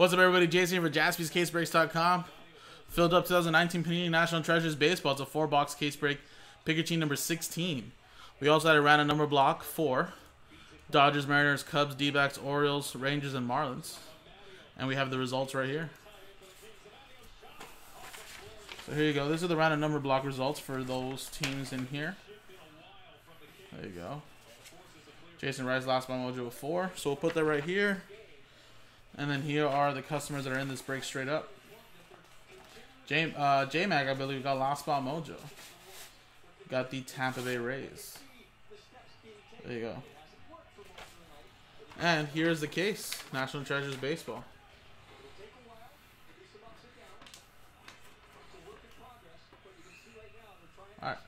What's up, everybody? Jason here for JaspysCaseBreaks.com. Filled up 2019 Panini National Treasures Baseball. It's a four-box case break. Pikachu number 16. We also had a random number block, four. Dodgers, Mariners, Cubs, D-backs, Orioles, Rangers, and Marlins. And we have the results right here. So here you go. These are the random number block results for those teams in here. There you go. Jason Rice last by Mojo four. So we'll put that right here. And then here are the customers that are in this break straight up. J uh, J-Mag, I believe, got last spot Mojo. Got the Tampa Bay Rays. There you go. And here's the case. National Treasures Baseball. All right,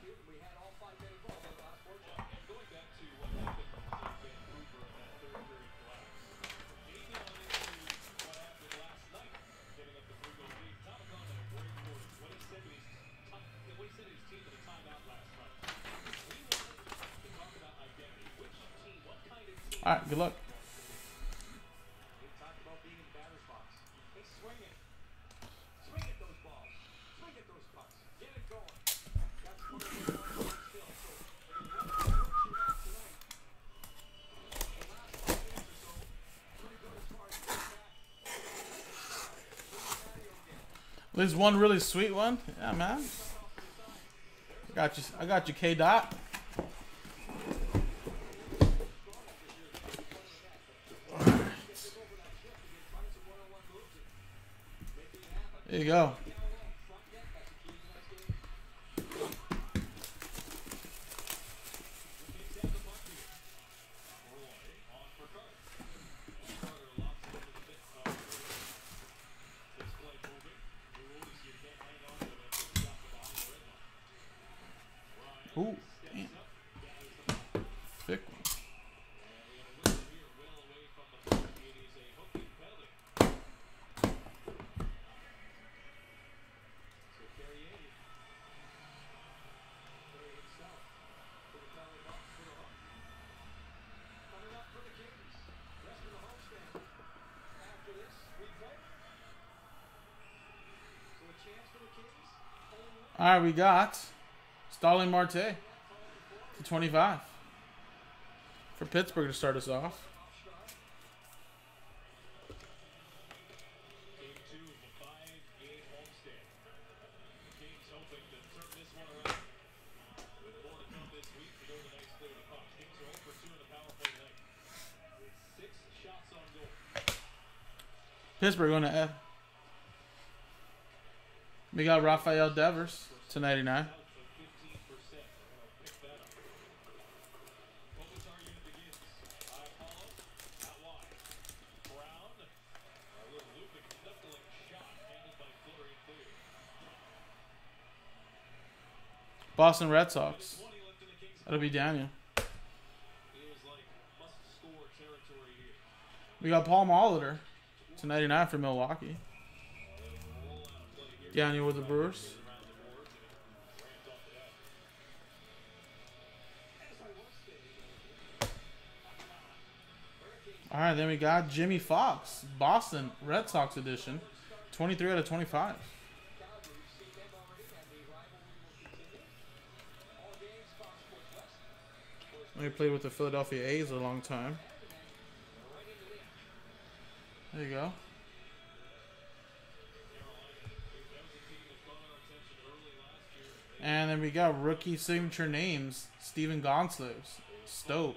There's one really sweet one. Yeah, man. I got you. I got you, K. Dot. All right, we got Starling Marte to 25 for Pittsburgh to start us off. Pittsburgh going to F. We got Rafael Devers to 99. Boston Red Sox. That'll be Daniel. We got Paul Molitor to 99 for Milwaukee. Daniel with the Brewers. All right, then we got Jimmie Foxx, Boston Red Sox edition, 23 out of 25. He played with the Philadelphia A's a long time. There you go. And then we got rookie signature names. Stephen Gonsalves. Stoke.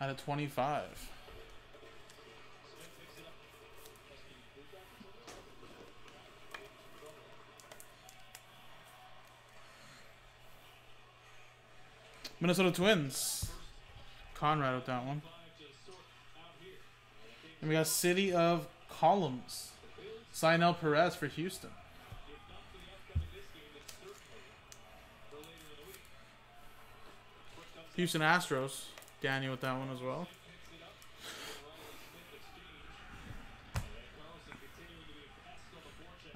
Out of 25. Minnesota Twins. Conrad with that one. And we got City of Columns. Cionel Perez for Houston. Houston Astros. Daniel with that one as well.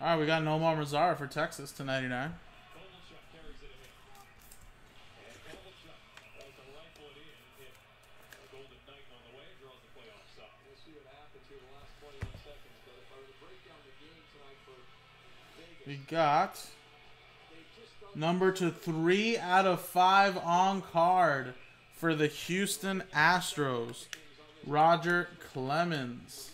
All right, we got Nomar Mazara for Texas to 99. Got number to three out of five on card for the Houston Astros, Roger Clemens.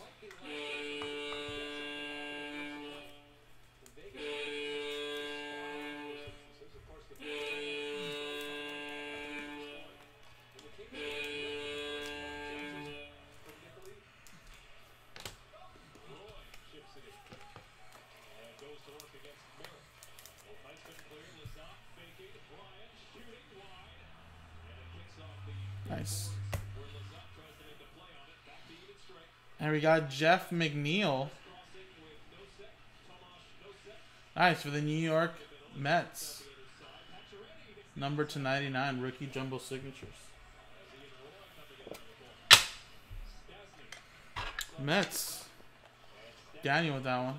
Nice. And we got Jeff McNeil. Nice for the New York Mets. Number to 99, rookie jumbo signatures. Mets. Daniel with that one.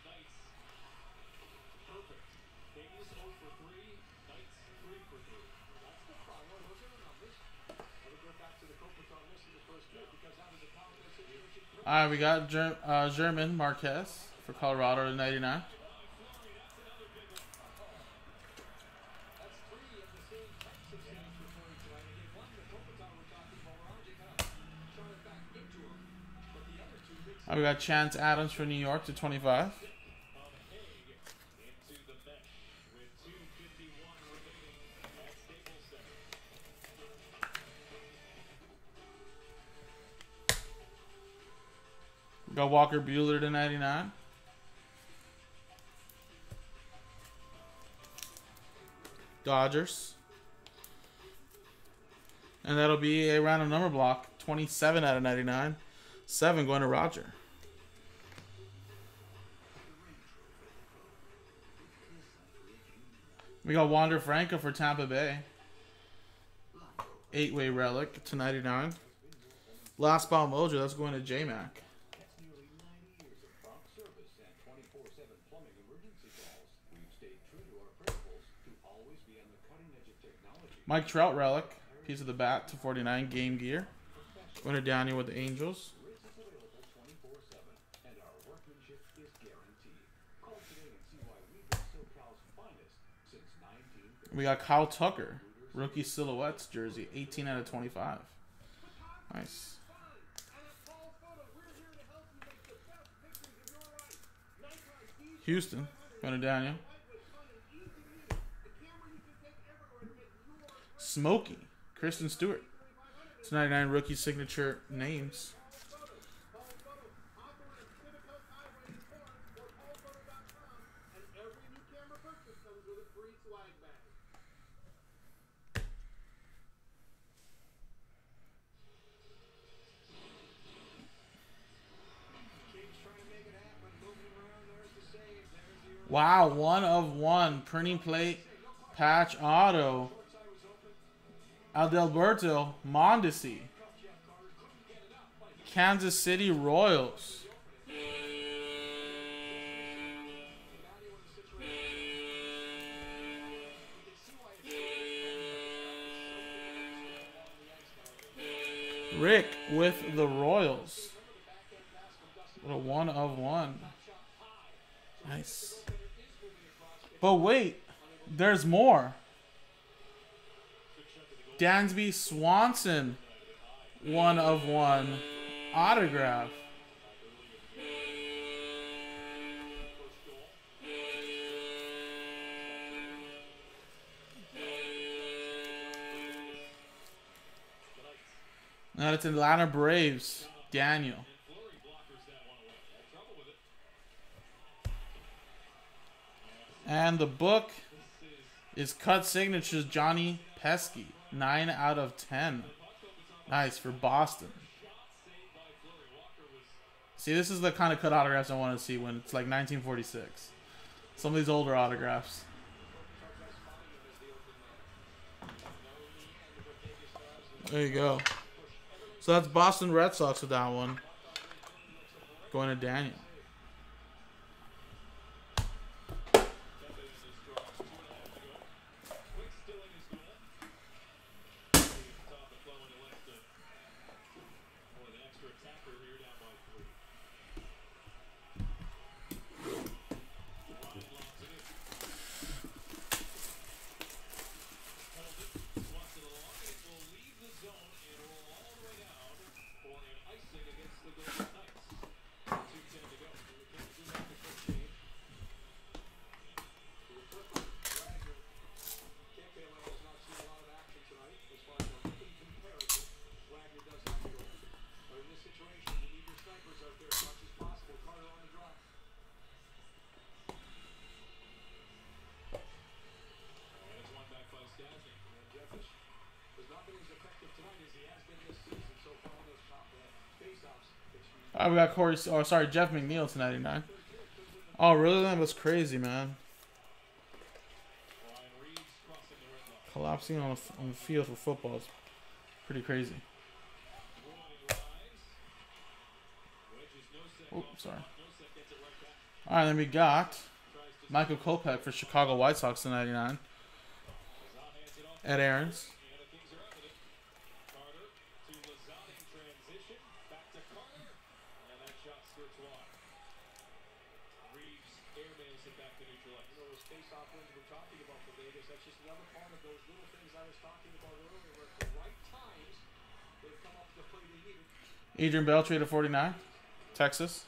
All right, we got uh, German Marquez for Colorado to 99. Uh, we got Chance Adams for New York to 25. Got Walker Buehler to 99. Dodgers. And that'll be a random number block. 27 out of 99. 7 going to Roger. We got Wander Franco for Tampa Bay. Eight way relic to 99. Last ball mojo, that's going to J Mike Trout relic, piece of the bat to 49 game gear. To Daniel with the Angels. We got Kyle Tucker, rookie silhouettes jersey, 18 out of 25. Nice. Houston, going Daniel. Smokey, Christin Stewart. It's 99 rookie signature names. Wow, one of one. Printing plate, patch auto. Adalberto Mondesi. Kansas City Royals. Rick with the Royals. What a one of one. Nice. But wait, there's more. Dansby Swanson, one of one autograph. Now it's Atlanta Braves, Daniel. And the book is Cut Signatures Johnny Pesky. 9 out of 10. Nice for Boston. See, this is the kind of cut autographs I want to see when it's like 1946. Some of these older autographs. There you go. So that's Boston Red Sox with that one. Going to Daniel. We got Corey. Oh, sorry, Jeff McNeil to 99. Oh, really? That was crazy, man. Collapsing on, on the field for football is pretty crazy. Oh, sorry. All right, then we got Michael Kopech for Chicago White Sox to 99. Ed Aarons. Adrian Beltre to 49. Texas.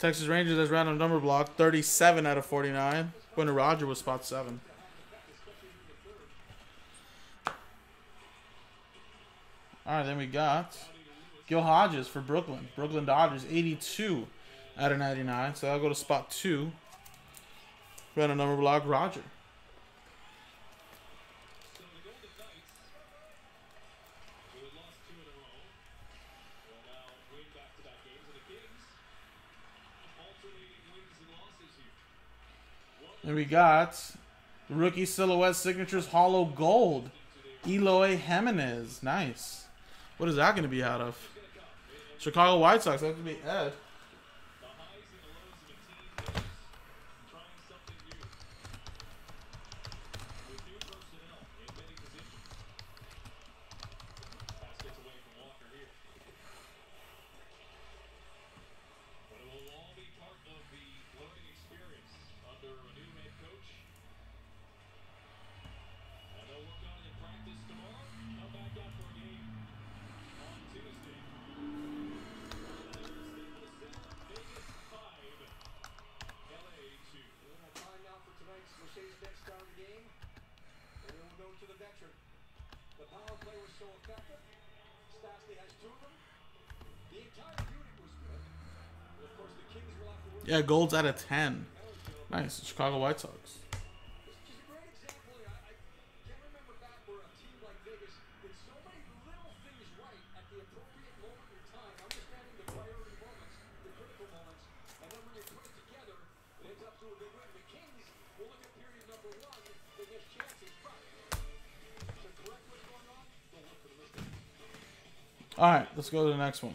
Texas Rangers as random number block, 37 out of 49. Going to Roger with spot 7. Alright, then we got Gil Hodges for Brooklyn. Brooklyn Dodgers, 82 out of 99. So I'll go to spot 2. Random number block, Roger. We got rookie silhouette signatures hollow gold. Eloy Jimenez. Nice. What is that going to be out of? Chicago White Sox. That could be Ed. Yeah, gold's out of 10. Nice. Chicago White Sox. All right, let's go to the next one.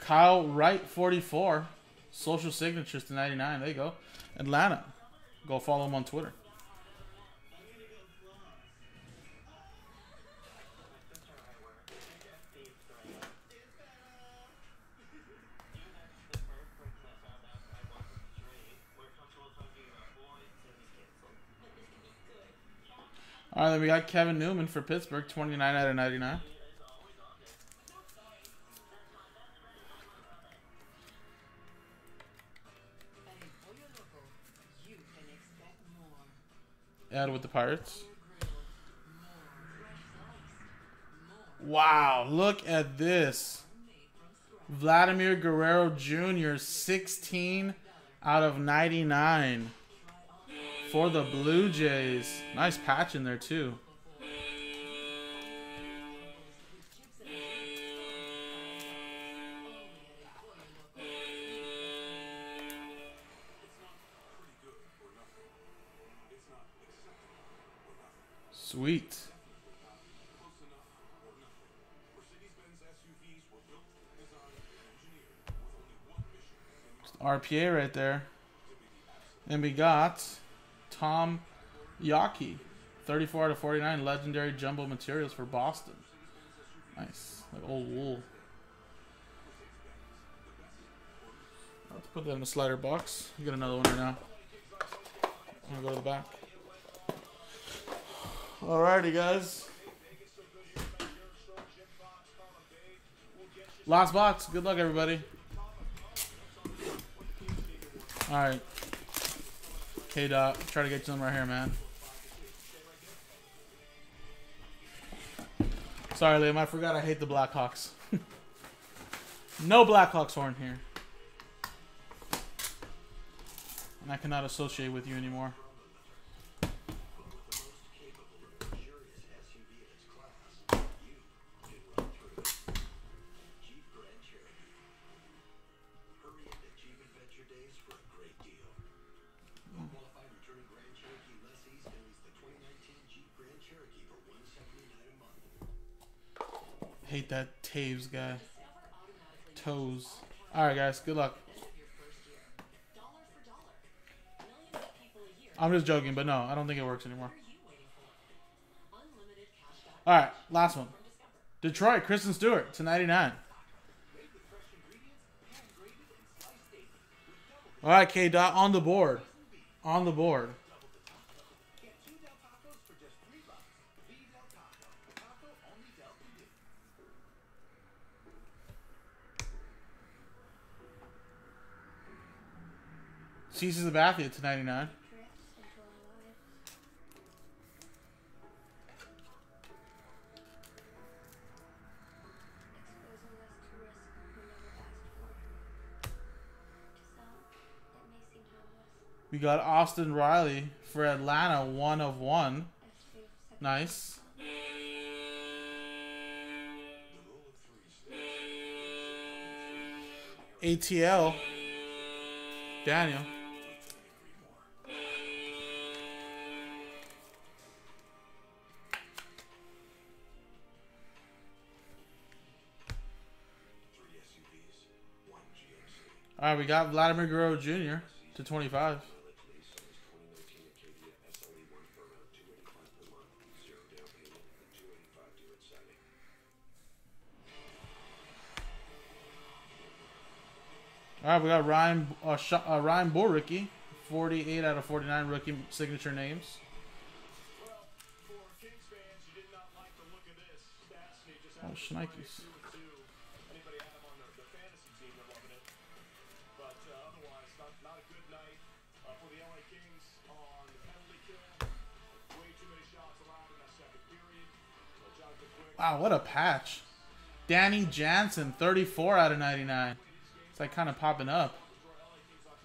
Kyle Wright, 44. Social signatures to 99. There you go. Atlanta. Go follow him on Twitter. All right, then we got Kevin Newman for Pittsburgh, 29 out of 99. Pirates. Wow, look at this. Vladimir Guerrero Jr., 16 out of 99 for the Blue Jays. Nice patch in there, too. Sweet. RPA right there. And we got Tom Yawkey. 34 out of 49 legendary jumbo materials for Boston. Nice. Like old wool. Let's put that in the slider box. You get another one right now. I'm gonna go to the back. Alrighty, guys. Last box. Good luck, everybody. Alright. K dot. Try to get to them right here, man. Sorry, Liam. I forgot I hate the Blackhawks. no Blackhawks horn here. And I cannot associate with you anymore. That Toews guy. Toes. Alright, guys. Good luck. I'm just joking, but no, I don't think it works anymore. Alright, last one. Detroit, Christin Stewart to 99. Alright, K Dot on the board. On the board. Ceases the Bathia to 99. We got Austin Riley for Atlanta, one of one. Nice. ATL. Daniel. All right, we got Vladimir Guerrero Jr. to 25. All right, we got Ryan uh, uh, Ryan Bull rookie, 48 out of 49 rookie signature names. Oh, Schnikes. Wow, what a patch. Danny Jansen, 34 out of 99. It's like kind of popping up.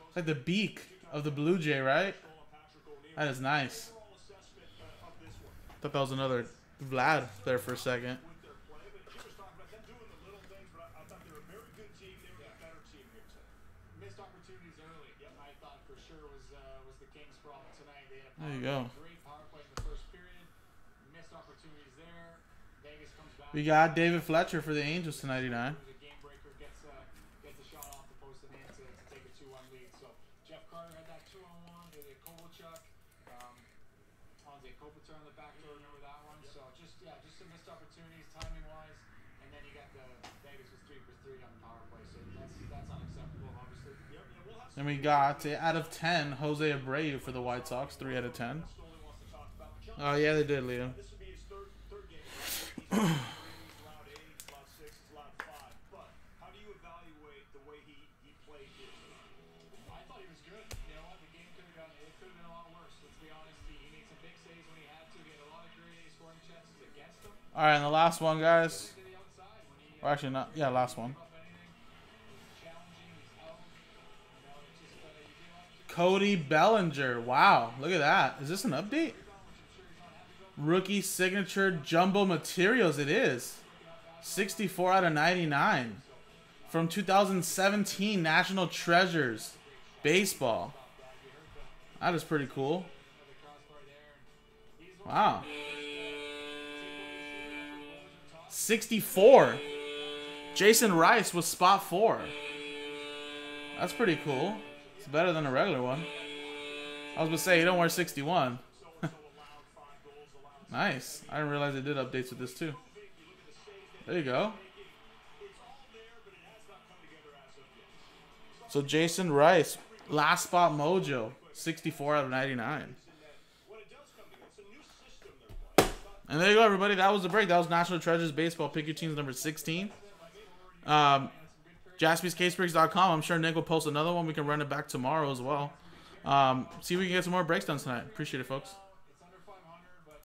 It's like the beak of the Blue Jay, right? That is nice. Thought that was another Vlad there for a second. There you go. We got David Fletcher for the Angels to 99. And we got out of 10, Jose Abreu for the White Sox, 3 out of 10. Oh yeah, they did, Leo. All right, and the last one, guys. To the outside when he Or actually, not. Yeah, last one. up anything, challenging. He's out. You know, it's just uh. Cody Bellinger. Wow, look at that. Is this an update? Rookie signature jumbo materials. It is. 64 out of 99. From 2017 National Treasures Baseball. That is pretty cool. Wow. 64. Jason Rice was spot four. That's pretty cool. It's better than a regular one. I was gonna say you don't wear 61. nice. I didn't realize they did updates with this too. There you go. So Jason Rice, last spot mojo, 64 out of 99. And there you go, everybody. That was the break. That was National Treasures Baseball. Pick your teams number 16. Um, JaspysCaseBreaks.com. I'm sure Nick will post another one. We can run it back tomorrow as well. Um, see if we can get some more breaks done tonight. Appreciate it, folks.